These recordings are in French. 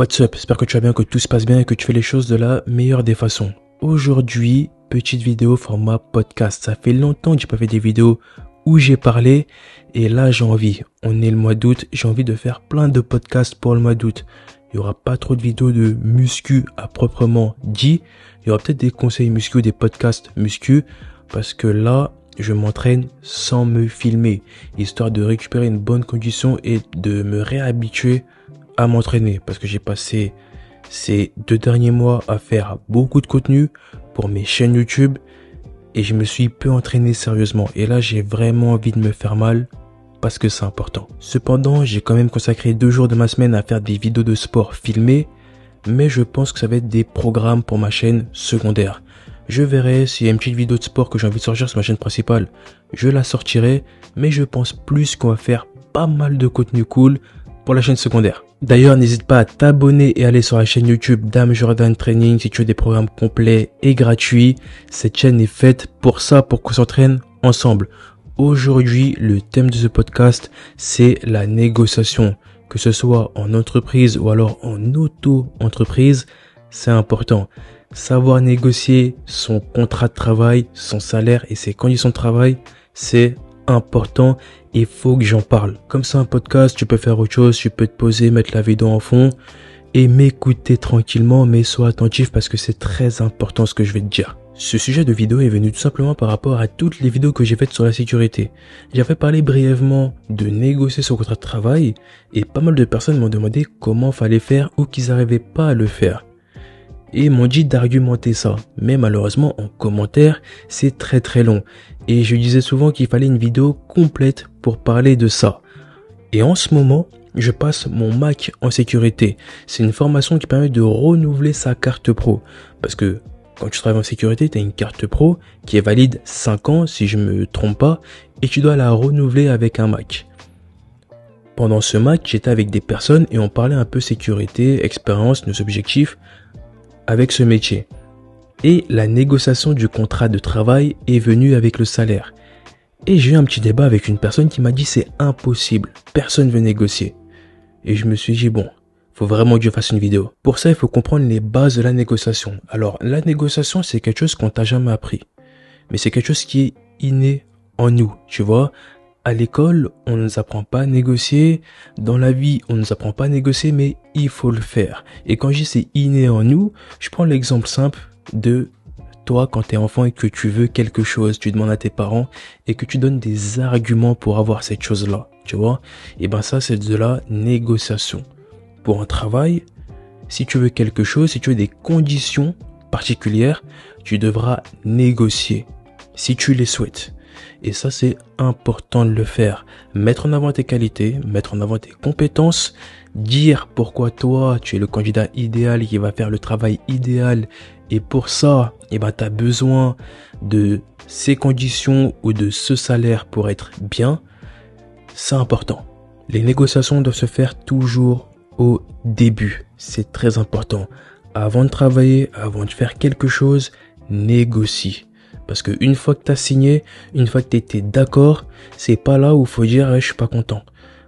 What's up J'espère que tu vas bien, que tout se passe bien et que tu fais les choses de la meilleure des façons. Aujourd'hui, petite vidéo format podcast. Ça fait longtemps que j'ai pas fait des vidéos où j'ai parlé et là j'ai envie. On est le mois d'août, j'ai envie de faire plein de podcasts pour le mois d'août. Il y aura pas trop de vidéos de muscu à proprement dit. Il y aura peut-être des conseils muscu des podcasts muscu parce que là, je m'entraîne sans me filmer, histoire de récupérer une bonne condition et de me réhabituer m'entraîner parce que j'ai passé ces deux derniers mois à faire beaucoup de contenu pour mes chaînes YouTube et je me suis peu entraîné sérieusement. Et là, j'ai vraiment envie de me faire mal parce que c'est important. Cependant, j'ai quand même consacré deux jours de ma semaine à faire des vidéos de sport filmées, mais je pense que ça va être des programmes pour ma chaîne secondaire. Je verrai s'il y a une petite vidéo de sport que j'ai envie de sortir sur ma chaîne principale, je la sortirai, mais je pense plus qu'on va faire pas mal de contenu cool la chaîne secondaire. D'ailleurs, n'hésite pas à t'abonner et aller sur la chaîne YouTube Dame Jordan Training si tu veux des programmes complets et gratuits. Cette chaîne est faite pour ça, pour qu'on s'entraîne ensemble. Aujourd'hui, le thème de ce podcast, c'est la négociation. Que ce soit en entreprise ou alors en auto-entreprise, c'est important. Savoir négocier son contrat de travail, son salaire et ses conditions de travail, c'est important il faut que j'en parle. Comme ça, un podcast, tu peux faire autre chose, tu peux te poser, mettre la vidéo en fond et m'écouter tranquillement, mais sois attentif parce que c'est très important ce que je vais te dire. Ce sujet de vidéo est venu tout simplement par rapport à toutes les vidéos que j'ai faites sur la sécurité. J'avais parlé brièvement de négocier son contrat de travail et pas mal de personnes m'ont demandé comment fallait faire ou qu'ils n'arrivaient pas à le faire et m'ont dit d'argumenter ça. Mais malheureusement, en commentaire, c'est très très long. Et je disais souvent qu'il fallait une vidéo complète pour parler de ça. Et en ce moment, je passe mon Mac en sécurité. C'est une formation qui permet de renouveler sa carte pro. Parce que quand tu travailles en sécurité, tu une carte pro qui est valide 5 ans si je me trompe pas et tu dois la renouveler avec un Mac. Pendant ce Mac, j'étais avec des personnes et on parlait un peu sécurité, expérience, nos objectifs avec ce métier. Et la négociation du contrat de travail est venue avec le salaire. Et j'ai eu un petit débat avec une personne qui m'a dit c'est impossible, personne veut négocier. Et je me suis dit bon, faut vraiment que je fasse une vidéo. Pour ça, il faut comprendre les bases de la négociation. Alors, la négociation, c'est quelque chose qu'on t'a jamais appris. Mais c'est quelque chose qui est inné en nous, tu vois. À l'école, on ne nous apprend pas à négocier. Dans la vie, on ne nous apprend pas à négocier, mais il faut le faire. Et quand je dis c'est inné en nous, je prends l'exemple simple de toi quand tu es enfant et que tu veux quelque chose, tu demandes à tes parents et que tu donnes des arguments pour avoir cette chose-là, tu vois Et ben ça, c'est de la négociation. Pour un travail, si tu veux quelque chose, si tu veux des conditions particulières, tu devras négocier si tu les souhaites. Et ça, c'est important de le faire. Mettre en avant tes qualités, mettre en avant tes compétences, dire pourquoi toi, tu es le candidat idéal qui va faire le travail idéal. Et pour ça, eh ben, tu besoin de ces conditions ou de ce salaire pour être bien. C'est important. Les négociations doivent se faire toujours au début. C'est très important. Avant de travailler, avant de faire quelque chose, négocie. Parce que une fois que tu as signé, une fois que tu étais d'accord, c'est pas là où faut dire je suis pas content.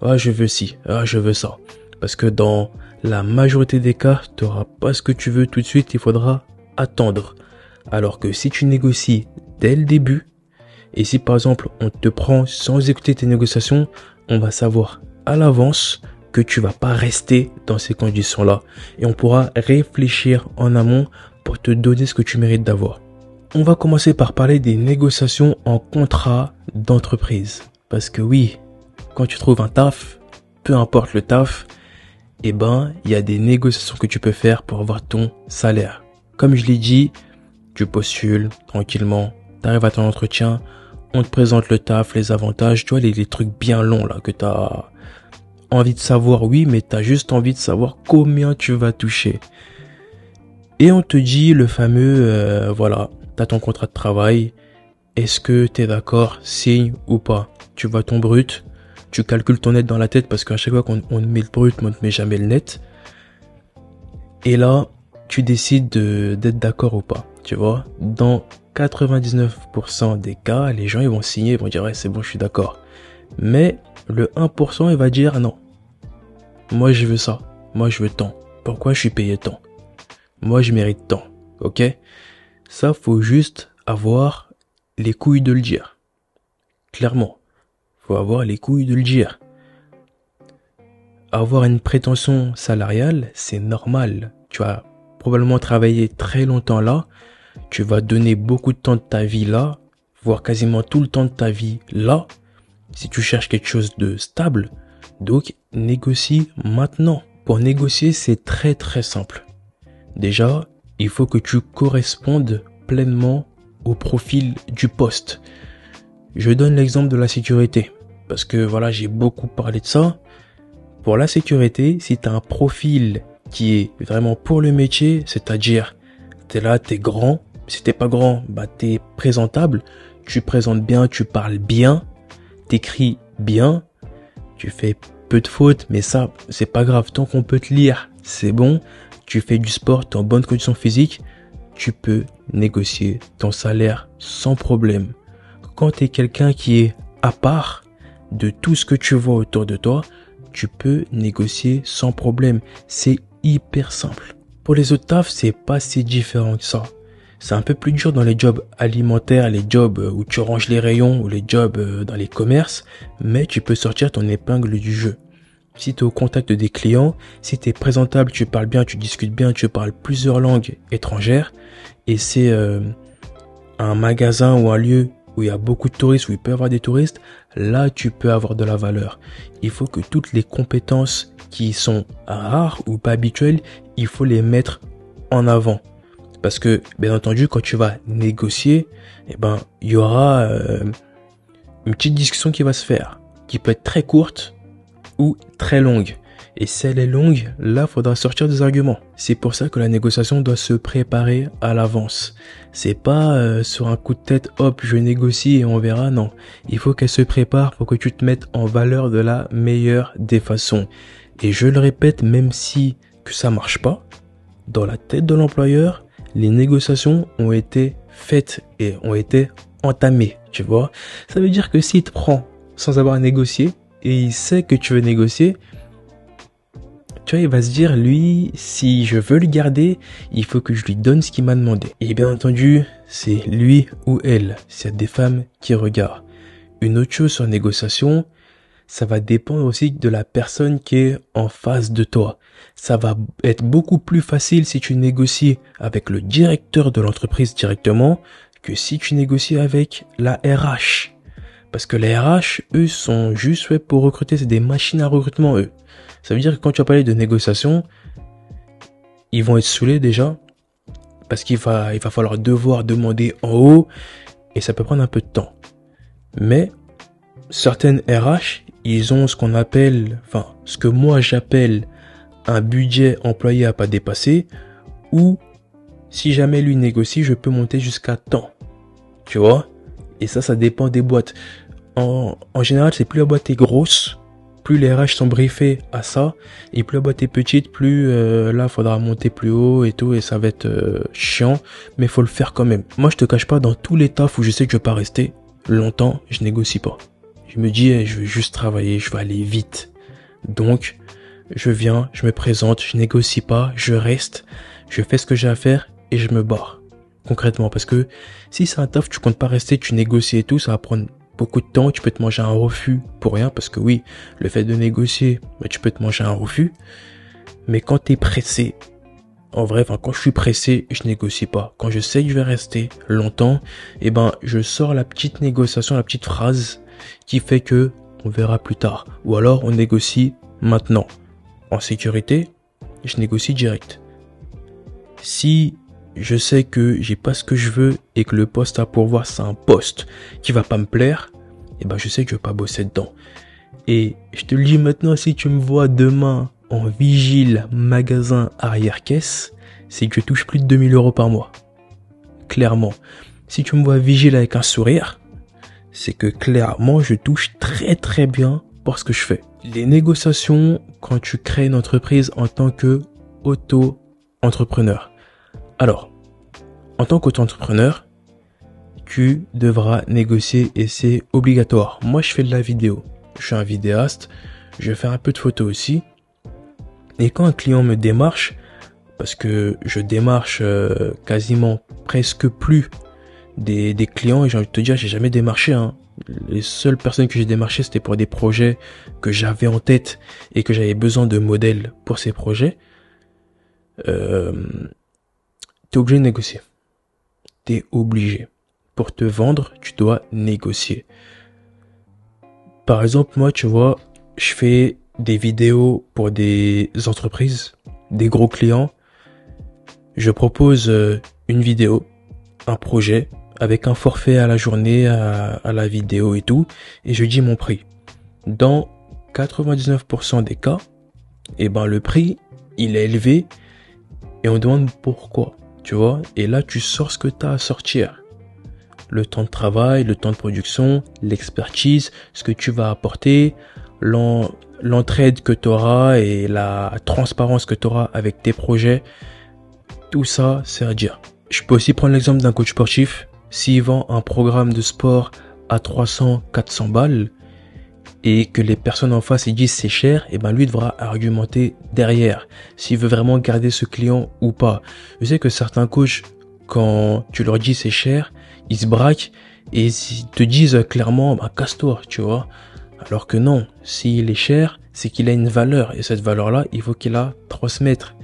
Ah, je veux ci, ah, je veux ça. Parce que dans la majorité des cas, tu n'auras pas ce que tu veux tout de suite, il faudra attendre. Alors que si tu négocies dès le début, et si par exemple on te prend sans écouter tes négociations, on va savoir à l'avance que tu vas pas rester dans ces conditions-là. Et on pourra réfléchir en amont pour te donner ce que tu mérites d'avoir. On va commencer par parler des négociations en contrat d'entreprise. Parce que oui, quand tu trouves un taf, peu importe le taf, eh ben, il y a des négociations que tu peux faire pour avoir ton salaire. Comme je l'ai dit, tu postules tranquillement, tu arrives à ton entretien, on te présente le taf, les avantages, tu vois, les, trucs bien longs là que tu as envie de savoir, oui, mais tu as juste envie de savoir combien tu vas toucher. Et on te dit le fameux, euh, voilà, T'as ton contrat de travail. Est-ce que tu es d'accord, signe ou pas? Tu vois ton brut, tu calcules ton net dans la tête parce qu'à chaque fois qu'on met le brut, on ne met jamais le net. Et là, tu décides d'être d'accord ou pas. Tu vois, dans 99% des cas, les gens ils vont signer, ils vont dire ouais, c'est bon, je suis d'accord. Mais le 1% il va dire non. Moi je veux ça. Moi je veux tant Pourquoi je suis payé tant? Moi, je mérite tant. Ok? Ça, faut juste avoir les couilles de le dire. Clairement. Faut avoir les couilles de le dire. Avoir une prétention salariale, c'est normal. Tu as probablement travaillé très longtemps là. Tu vas donner beaucoup de temps de ta vie là, voire quasiment tout le temps de ta vie là. Si tu cherches quelque chose de stable, donc négocie maintenant. Pour négocier, c'est très très simple. Déjà, il faut que tu correspondes pleinement au profil du poste. Je donne l'exemple de la sécurité. Parce que voilà, j'ai beaucoup parlé de ça. Pour la sécurité, si tu as un profil qui est vraiment pour le métier, c'est-à-dire tu es là, tu es grand. Si t'es pas grand, bah es présentable. Tu présentes bien, tu parles bien, t'écris bien, tu fais peu de fautes, mais ça, c'est pas grave. Tant qu'on peut te lire, c'est bon. Tu fais du sport, en bonne condition physique, tu peux négocier ton salaire sans problème. Quand tu es quelqu'un qui est à part de tout ce que tu vois autour de toi, tu peux négocier sans problème. C'est hyper simple. Pour les autres tafs, c'est pas si différent que ça. C'est un peu plus dur dans les jobs alimentaires, les jobs où tu ranges les rayons ou les jobs euh, dans les commerces, mais tu peux sortir ton épingle du jeu. Si tu es au contact des clients, si tu es présentable, tu parles bien, tu discutes bien, tu parles plusieurs langues étrangères, et c'est euh, un magasin ou un lieu où il y a beaucoup de touristes, où il peut y avoir des touristes, là tu peux avoir de la valeur. Il faut que toutes les compétences qui sont rares ou pas habituelles, il faut les mettre en avant. Parce que, bien entendu, quand tu vas négocier, eh ben, il y aura euh, une petite discussion qui va se faire, qui peut être très courte ou très longue. Et si elle est longue, là, faudra sortir des arguments. C'est pour ça que la négociation doit se préparer à l'avance. C'est pas euh, sur un coup de tête, hop, je négocie et on verra. Non, il faut qu'elle se prépare pour que tu te mettes en valeur de la meilleure des façons. Et je le répète, même si que ça marche pas, dans la tête de l'employeur, les négociations ont été faites et ont été entamées, tu vois. Ça veut dire que s'il te prend sans avoir négocié et il sait que tu veux négocier, tu vois, il va se dire, lui, si je veux le garder, il faut que je lui donne ce qu'il m'a demandé. Et bien entendu, c'est lui ou elle, c'est des femmes qui regardent. Une autre chose sur négociation, ça va dépendre aussi de la personne qui est en face de toi. Ça va être beaucoup plus facile si tu négocies avec le directeur de l'entreprise directement que si tu négocies avec la RH. Parce que les RH, eux, sont juste faits pour recruter, c'est des machines à recrutement, eux. Ça veut dire que quand tu vas parler de négociation, ils vont être saoulés déjà, parce qu'il va, il va falloir devoir demander en haut, et ça peut prendre un peu de temps. Mais, certaines RH, ils ont ce qu'on appelle, enfin, ce que moi j'appelle un budget employé à pas dépasser, ou si jamais lui négocie, je peux monter jusqu'à temps. Tu vois? Et ça, ça dépend des boîtes. En, général, c'est plus la boîte est grosse, plus les RH sont briefés à ça, et plus la boîte est petite, plus euh, là, faudra monter plus haut et tout, et ça va être euh, chiant, mais faut le faire quand même. Moi, je te cache pas, dans tous les tafs où je sais que je vais pas rester longtemps, je négocie pas. Je me dis, je veux juste travailler, je vais aller vite. Donc, je viens, je me présente, je négocie pas, je reste, je fais ce que j'ai à faire et je me barre. Concrètement, parce que si c'est un taf, tu comptes pas rester, tu négocies et tout, ça va prendre beaucoup de temps, tu peux te manger un refus pour rien, parce que oui, le fait de négocier, bah, tu peux te manger un refus. Mais quand tu es pressé, en vrai, enfin, quand je suis pressé, je négocie pas. Quand je sais que je vais rester longtemps, eh ben, je sors la petite négociation, la petite phrase qui fait que on verra plus tard. Ou alors on négocie maintenant. En sécurité, je négocie direct. Si je sais que j'ai pas ce que je veux et que le poste à pourvoir c'est un poste qui va pas me plaire, eh ben je sais que je vais pas bosser dedans. Et je te le dis maintenant, si tu me vois demain en vigile magasin arrière-caisse, c'est que je touche plus de 2000 euros par mois. Clairement. Si tu me vois vigile avec un sourire, c'est que clairement je touche très très bien pour ce que je fais. Les négociations quand tu crées une entreprise en tant que auto-entrepreneur. Alors, en tant qu'auto-entrepreneur, tu devras négocier et c'est obligatoire. Moi, je fais de la vidéo. Je suis un vidéaste. Je fais un peu de photos aussi. Et quand un client me démarche, parce que je démarche euh, quasiment presque plus des, des clients, et j'ai envie de te dire, j'ai jamais démarché. Hein. Les seules personnes que j'ai démarchées, c'était pour des projets que j'avais en tête et que j'avais besoin de modèles pour ces projets. Euh, t'es obligé de négocier. T'es obligé. Pour te vendre, tu dois négocier. Par exemple, moi, tu vois, je fais des vidéos pour des entreprises, des gros clients. Je propose euh, une vidéo, un projet, avec un forfait à la journée, à, la vidéo et tout, et je dis mon prix. Dans 99% des cas, eh ben le prix, il est élevé et on demande pourquoi, tu vois. Et là, tu sors ce que tu as à sortir. Le temps de travail, le temps de production, l'expertise, ce que tu vas apporter, l'entraide que tu auras et la transparence que tu auras avec tes projets. Tout ça, c'est à dire. Je peux aussi prendre l'exemple d'un coach sportif s'il vend un programme de sport à 300, 400 balles et que les personnes en face disent c'est cher, et ben lui devra argumenter derrière s'il veut vraiment garder ce client ou pas. Je sais que certains coachs quand tu leur dis c'est cher, ils se braquent et ils te disent clairement bah casse-toi, tu vois. Alors que non, s'il est cher, c'est qu'il a une valeur et cette valeur-là, il faut qu'il la transmettre.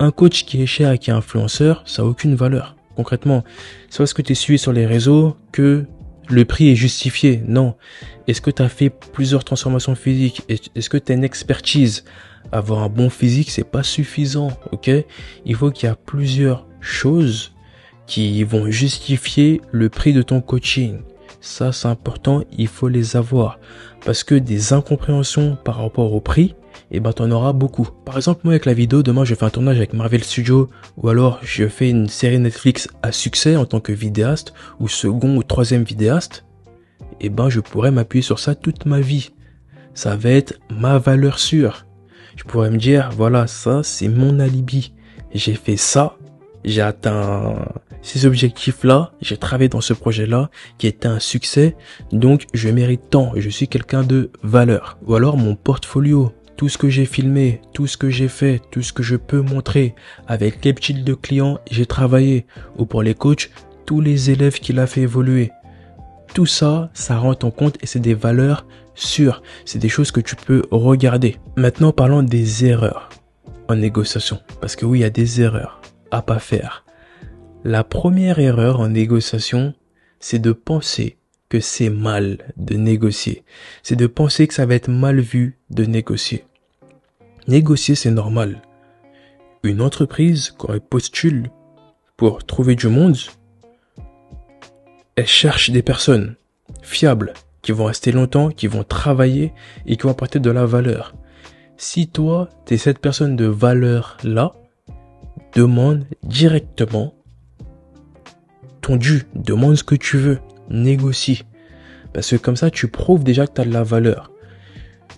Un coach qui est cher et qui est influenceur, ça a aucune valeur concrètement. C'est parce que tu es suivi sur les réseaux que le prix est justifié. Non. Est-ce que tu as fait plusieurs transformations physiques? Est-ce que tu as une expertise? Avoir un bon physique, c'est pas suffisant, ok? Il faut qu'il y a plusieurs choses qui vont justifier le prix de ton coaching. Ça, c'est important, il faut les avoir. Parce que des incompréhensions par rapport au prix, et eh ben t'en auras beaucoup. Par exemple, moi avec la vidéo, demain je fais un tournage avec Marvel Studios, ou alors je fais une série Netflix à succès en tant que vidéaste, ou second ou troisième vidéaste, et eh ben je pourrais m'appuyer sur ça toute ma vie. Ça va être ma valeur sûre. Je pourrais me dire, voilà, ça c'est mon alibi. J'ai fait ça, j'ai atteint ces objectifs-là, j'ai travaillé dans ce projet-là qui était un succès, donc je mérite tant, je suis quelqu'un de valeur. Ou alors mon portfolio, tout ce que j'ai filmé, tout ce que j'ai fait, tout ce que je peux montrer avec les petits de clients, j'ai travaillé, ou pour les coachs, tous les élèves qu'il a fait évoluer. Tout ça, ça rentre en compte et c'est des valeurs sûres. C'est des choses que tu peux regarder. Maintenant, parlons des erreurs en négociation. Parce que oui, il y a des erreurs à pas faire. La première erreur en négociation, c'est de penser que c'est mal de négocier. C'est de penser que ça va être mal vu de négocier. Négocier, c'est normal. Une entreprise, quand elle postule pour trouver du monde, elle cherche des personnes fiables, qui vont rester longtemps, qui vont travailler et qui vont apporter de la valeur. Si toi, tu es cette personne de valeur-là, demande directement ton dû, demande ce que tu veux négocie. Parce que comme ça, tu prouves déjà que tu as de la valeur.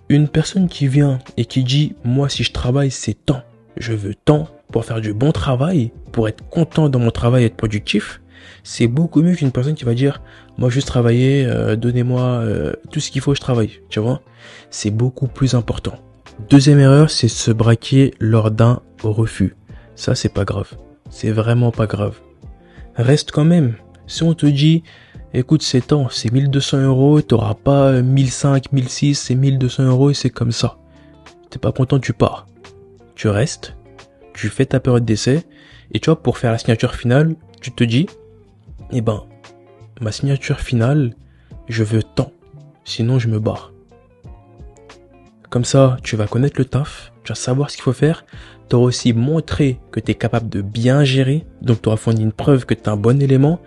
Une personne qui vient et qui dit, moi, si je travaille, c'est temps. Je veux temps pour faire du bon travail, pour être content dans mon travail et être productif. C'est beaucoup mieux qu'une personne qui va dire, moi, juste travailler, euh, donnez-moi euh, tout ce qu'il faut, je travaille. Tu vois? C'est beaucoup plus important. Deuxième erreur, c'est se braquer lors d'un refus. Ça, c'est pas grave. C'est vraiment pas grave. Reste quand même. Si on te dit, écoute, c'est temps, c'est 1200 euros, t'auras pas 1005, 1006, c'est 1200 euros et c'est comme ça. T'es pas content, tu pars. Tu restes, tu fais ta période d'essai, et tu vois, pour faire la signature finale, tu te dis, eh ben, ma signature finale, je veux tant, sinon je me barre. Comme ça, tu vas connaître le taf, tu vas savoir ce qu'il faut faire, tu auras aussi montré que tu es capable de bien gérer, donc tu auras fourni une preuve que tu es un bon élément,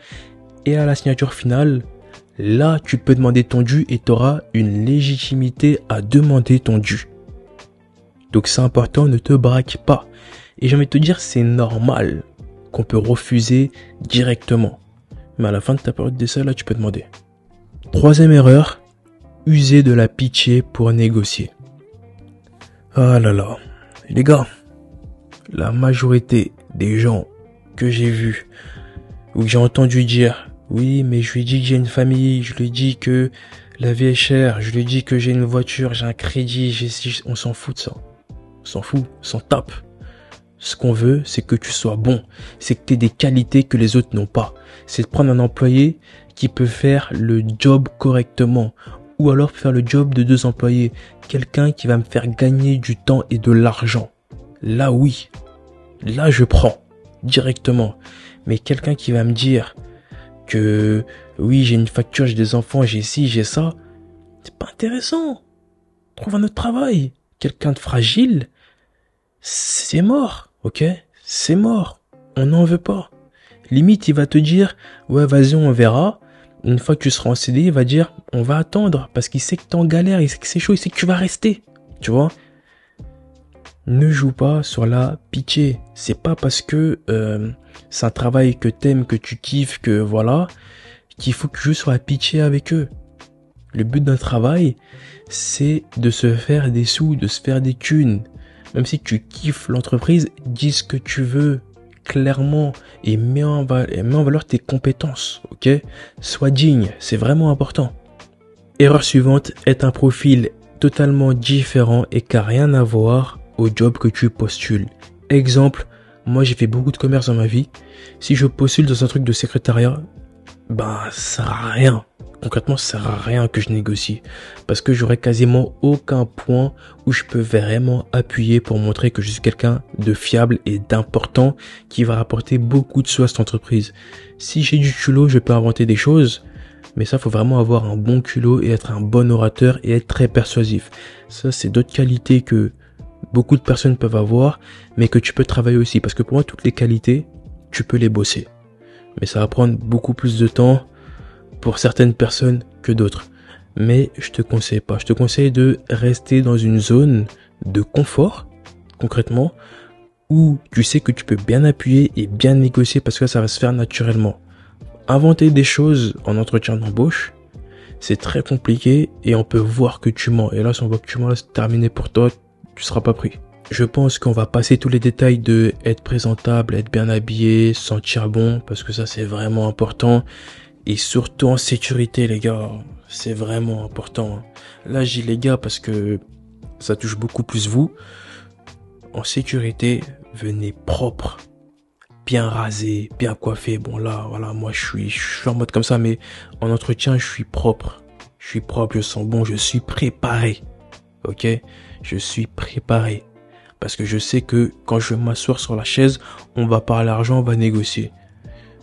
et à la signature finale, là, tu peux demander ton dû et tu auras une légitimité à demander ton dû. Donc c'est important, ne te braque pas. Et j'ai envie de te dire, c'est normal qu'on peut refuser directement. Mais à la fin de ta période d'essai, là, tu peux demander. Troisième erreur, user de la pitié pour négocier. Ah là là. Les gars, la majorité des gens que j'ai vus ou que j'ai entendu dire oui, mais je lui dis que j'ai une famille, je lui dis que la vie est chère, je lui dis que j'ai une voiture, j'ai un crédit, on s'en fout de ça. On s'en fout, s'en tape. Ce qu'on veut, c'est que tu sois bon. C'est que tu aies des qualités que les autres n'ont pas. C'est de prendre un employé qui peut faire le job correctement. Ou alors faire le job de deux employés. Quelqu'un qui va me faire gagner du temps et de l'argent. Là oui. Là je prends. Directement. Mais quelqu'un qui va me dire que oui j'ai une facture, j'ai des enfants, j'ai ci, j'ai ça. C'est pas intéressant. Trouve un autre travail. Quelqu'un de fragile. C'est mort ok? C'est mort. On n'en veut pas. Limite, il va te dire, ouais, vas-y, on verra. Une fois que tu seras en CD, il va dire, on va attendre, parce qu'il sait que t'es en galère, il sait que c'est chaud, il sait que tu vas rester. Tu vois? Ne joue pas sur la pitié. C'est pas parce que euh, c'est un travail que t'aimes, que tu kiffes, que voilà, qu'il faut que sur la pitié avec eux. Le but d'un travail, c'est de se faire des sous, de se faire des thunes même si tu kiffes l'entreprise, dis ce que tu veux clairement et mets en, valeur tes compétences, ok? Sois digne, c'est vraiment important. Erreur suivante, est un profil totalement différent et qui n'a rien à voir au job que tu postules. Exemple, moi j'ai fait beaucoup de commerce dans ma vie. Si je postule dans un truc de secrétariat, bah ça sert à rien concrètement, ça sert à rien que je négocie. Parce que j'aurai quasiment aucun point où je peux vraiment appuyer pour montrer que je suis quelqu'un de fiable et d'important qui va rapporter beaucoup de sous à cette entreprise. Si j'ai du culot, je peux inventer des choses. Mais ça, faut vraiment avoir un bon culot et être un bon orateur et être très persuasif. Ça, c'est d'autres qualités que beaucoup de personnes peuvent avoir, mais que tu peux travailler aussi. Parce que pour moi, toutes les qualités, tu peux les bosser. Mais ça va prendre beaucoup plus de temps pour certaines personnes que d'autres. Mais je te conseille pas. Je te conseille de rester dans une zone de confort, concrètement, où tu sais que tu peux bien appuyer et bien négocier parce que ça va se faire naturellement. Inventer des choses en entretien d'embauche, c'est très compliqué et on peut voir que tu mens. Et là, si on voit que tu mens, c'est terminé pour toi, tu seras pas pris. Je pense qu'on va passer tous les détails de être présentable, être bien habillé, sentir bon, parce que ça c'est vraiment important. Et surtout en sécurité, les gars. C'est vraiment important. Là, j'ai les gars parce que ça touche beaucoup plus vous. En sécurité, venez propre. Bien rasé, bien coiffé. Bon là, voilà, moi je suis, je suis en mode comme ça, mais en entretien, je suis propre. Je suis propre, je sens bon, je suis préparé. Ok? Je suis préparé. Parce que je sais que quand je m'asseoir sur la chaise, on va parler argent, on va négocier.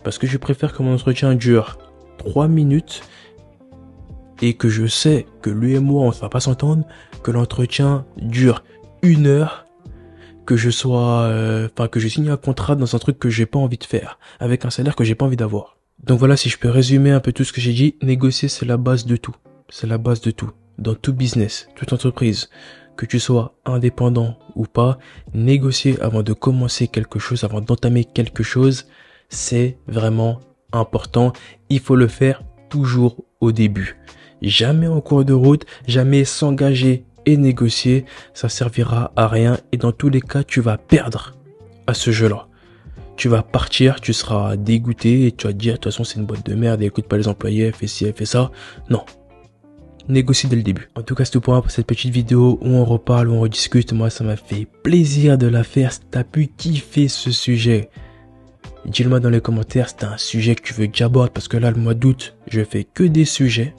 Parce que je préfère que mon entretien dure 3 minutes et que je sais que lui et moi on ne va pas s'entendre, que l'entretien dure une heure, que je sois, euh, enfin que je signe un contrat dans un truc que j'ai pas envie de faire, avec un salaire que j'ai pas envie d'avoir. Donc voilà, si je peux résumer un peu tout ce que j'ai dit, négocier c'est la base de tout, c'est la base de tout, dans tout business, toute entreprise, que tu sois indépendant ou pas, négocier avant de commencer quelque chose, avant d'entamer quelque chose, c'est vraiment important, il faut le faire toujours au début. Jamais en cours de route, jamais s'engager et négocier, ça servira à rien et dans tous les cas, tu vas perdre à ce jeu-là. Tu vas partir, tu seras dégoûté et tu vas te dire, de toute façon, c'est une boîte de merde, et écoute pas les employés, fais ci, fais ça. Non. Négocie dès le début. En tout cas, c'est tout pour moi pour cette petite vidéo où on reparle, où on rediscute. Moi, ça m'a fait plaisir de la faire. Si t'as pu kiffer ce sujet, Dis-le-moi dans les commentaires si t'as un sujet que tu veux que j'aborde parce que là, le mois d'août, je fais que des sujets.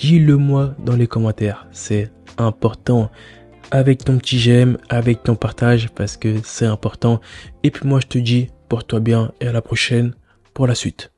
Dis-le-moi dans les commentaires. C'est important. Avec ton petit j'aime, avec ton partage parce que c'est important. Et puis moi, je te dis, porte-toi bien et à la prochaine pour la suite.